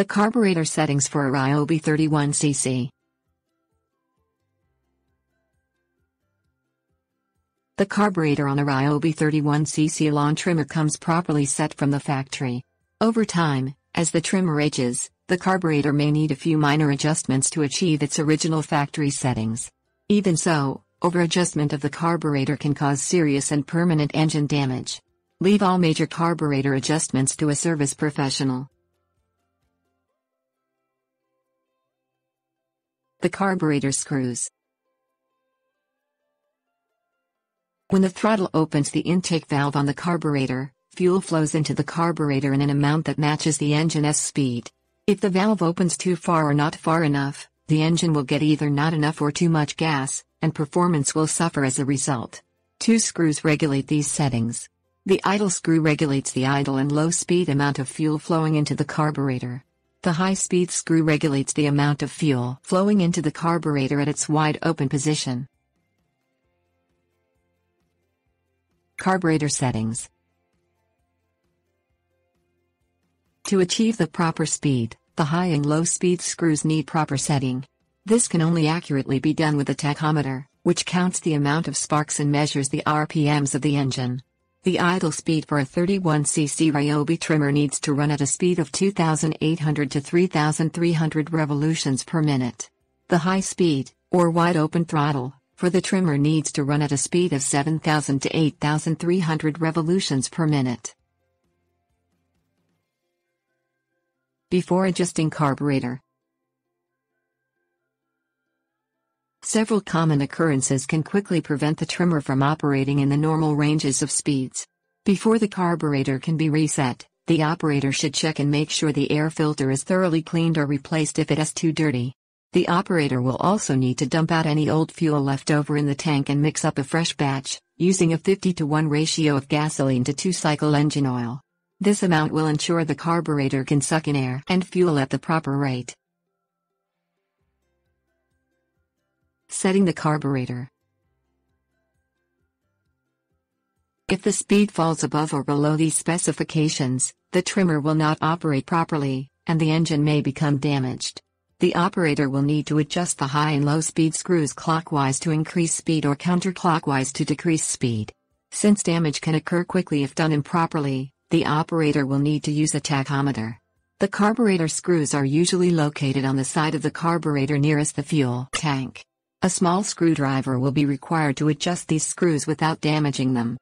The carburetor settings for a Ryobi 31cc. The carburetor on a Ryobi 31cc lawn trimmer comes properly set from the factory. Over time, as the trimmer ages, the carburetor may need a few minor adjustments to achieve its original factory settings. Even so, over-adjustment of the carburetor can cause serious and permanent engine damage. Leave all major carburetor adjustments to a service professional. The carburetor screws. When the throttle opens the intake valve on the carburetor, fuel flows into the carburetor in an amount that matches the engine's speed. If the valve opens too far or not far enough, the engine will get either not enough or too much gas, and performance will suffer as a result. Two screws regulate these settings. The idle screw regulates the idle and low speed amount of fuel flowing into the carburetor. The high speed screw regulates the amount of fuel flowing into the carburetor at its wide open position. Carburetor settings. To achieve the proper speed, the high and low speed screws need proper setting. This can only accurately be done with a tachometer, which counts the amount of sparks and measures the RPMs of the engine. The idle speed for a 31cc Ryobi trimmer needs to run at a speed of 2,800 to 3,300 revolutions per minute. The high speed, or wide open throttle, for the trimmer needs to run at a speed of 7,000 to 8,300 revolutions per minute. Before adjusting carburetor, Several common occurrences can quickly prevent the trimmer from operating in the normal ranges of speeds. Before the carburetor can be reset, the operator should check and make sure the air filter is thoroughly cleaned or replaced if it is too dirty. The operator will also need to dump out any old fuel left over in the tank and mix up a fresh batch, using a 50 to 1 ratio of gasoline to 2 cycle engine oil. This amount will ensure the carburetor can suck in air and fuel at the proper rate. Setting the carburetor. If the speed falls above or below these specifications, the trimmer will not operate properly, and the engine may become damaged. The operator will need to adjust the high and low speed screws clockwise to increase speed or counterclockwise to decrease speed. Since damage can occur quickly if done improperly, the operator will need to use a tachometer. The carburetor screws are usually located on the side of the carburetor nearest the fuel tank. A small screwdriver will be required to adjust these screws without damaging them.